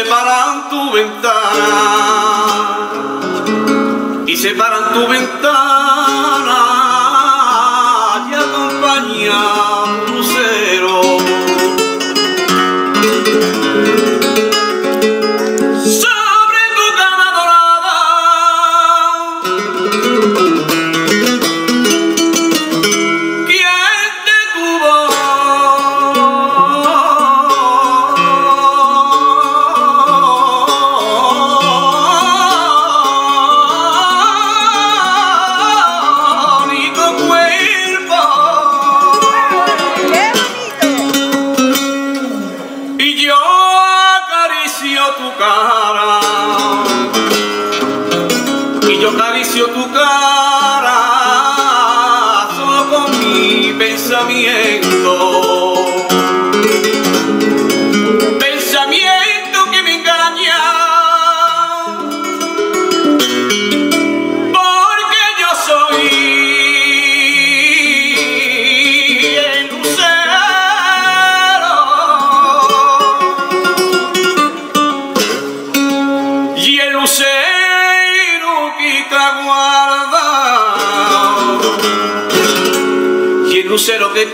separan tu ventana. Y separan tu ventana y yo acaricio tu cara solo con mi pensamiento lucero que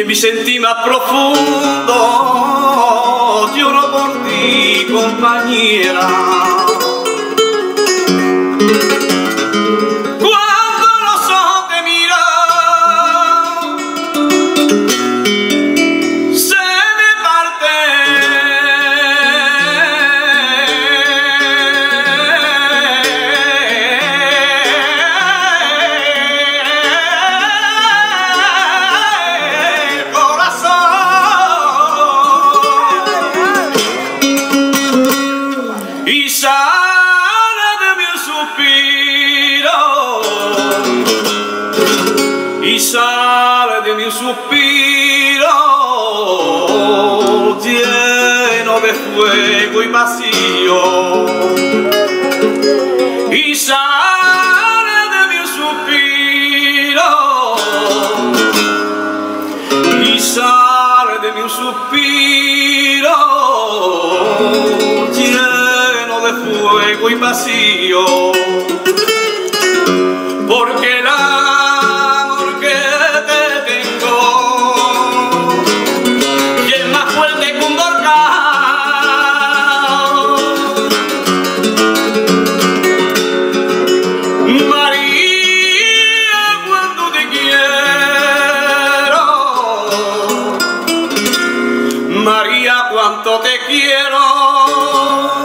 che mi sentiva profondo di una buona compagniera. Sale de un suspiro. Y sale de un suspiro lleno de fuego y vacío. Y sale de un suspiro. Y sale de vacío. Porque el amor que te tengo y es más fuerte que un volcán. María cuando te quiero. María cuánto te quiero.